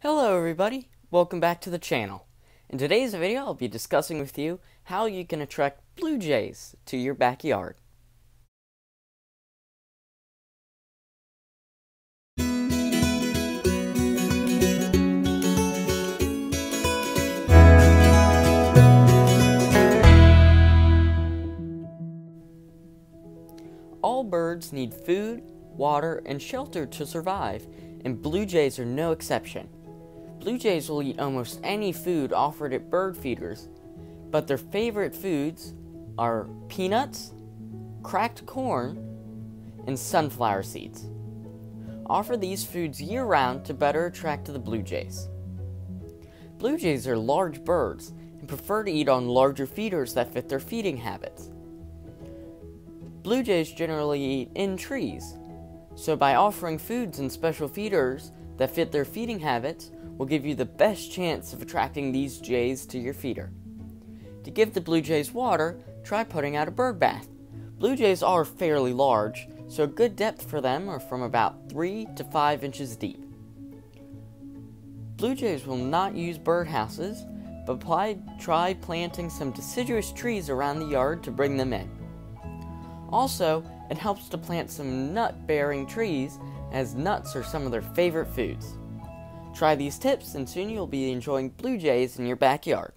Hello everybody, welcome back to the channel. In today's video I'll be discussing with you how you can attract blue jays to your backyard. All birds need food, water, and shelter to survive, and blue jays are no exception. Blue jays will eat almost any food offered at bird feeders, but their favorite foods are peanuts, cracked corn, and sunflower seeds. Offer these foods year round to better attract the blue jays. Blue jays are large birds and prefer to eat on larger feeders that fit their feeding habits. Blue jays generally eat in trees, so by offering foods and special feeders that fit their feeding habits will give you the best chance of attracting these jays to your feeder. To give the blue jays water, try putting out a bird bath. Blue jays are fairly large, so a good depth for them are from about 3 to 5 inches deep. Blue jays will not use birdhouses, but try planting some deciduous trees around the yard to bring them in. Also, it helps to plant some nut bearing trees, as nuts are some of their favorite foods. Try these tips, and soon you'll be enjoying blue jays in your backyard.